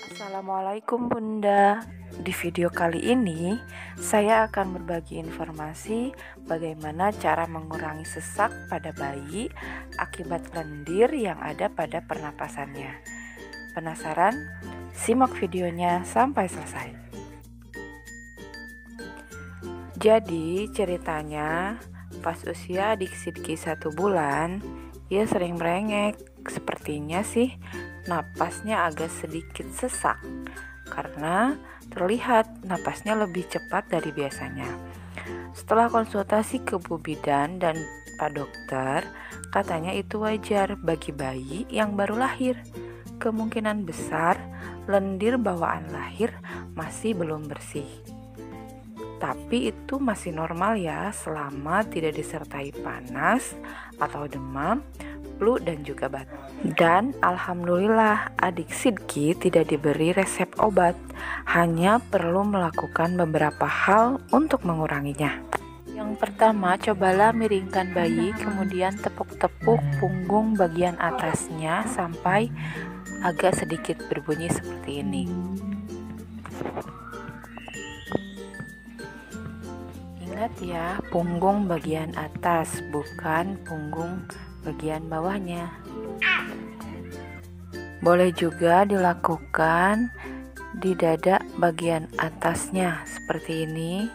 Assalamualaikum Bunda. Di video kali ini, saya akan berbagi informasi bagaimana cara mengurangi sesak pada bayi akibat lendir yang ada pada pernapasannya. Penasaran? Simak videonya sampai selesai. Jadi, ceritanya pas usia adik Sidki satu bulan, ia sering merengek. Sepertinya sih napasnya agak sedikit sesak karena terlihat napasnya lebih cepat dari biasanya. Setelah konsultasi ke Bu Bidan dan Pak Dokter, katanya itu wajar bagi bayi yang baru lahir. Kemungkinan besar lendir bawaan lahir masih belum bersih. Tapi itu masih normal ya selama tidak disertai panas atau demam flu dan juga batuk. Dan alhamdulillah adik Sidki tidak diberi resep obat, hanya perlu melakukan beberapa hal untuk menguranginya. Yang pertama, cobalah miringkan bayi, kemudian tepuk-tepuk punggung bagian atasnya sampai agak sedikit berbunyi seperti ini. Ingat ya, punggung bagian atas, bukan punggung bagian bawahnya. Boleh juga dilakukan di dada bagian atasnya seperti ini.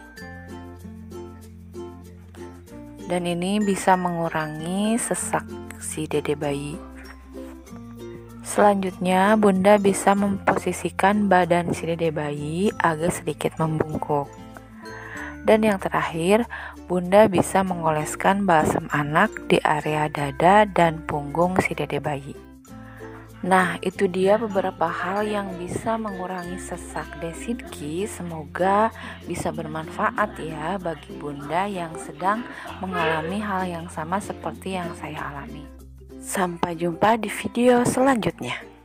Dan ini bisa mengurangi sesak si dede bayi. Selanjutnya, Bunda bisa memposisikan badan si dede bayi agak sedikit membungkuk. Dan yang terakhir, Bunda bisa mengoleskan balsam anak di area dada dan punggung si dede bayi. Nah, itu dia beberapa hal yang bisa mengurangi sesak desidki. Semoga bisa bermanfaat ya bagi Bunda yang sedang mengalami hal yang sama seperti yang saya alami. Sampai jumpa di video selanjutnya.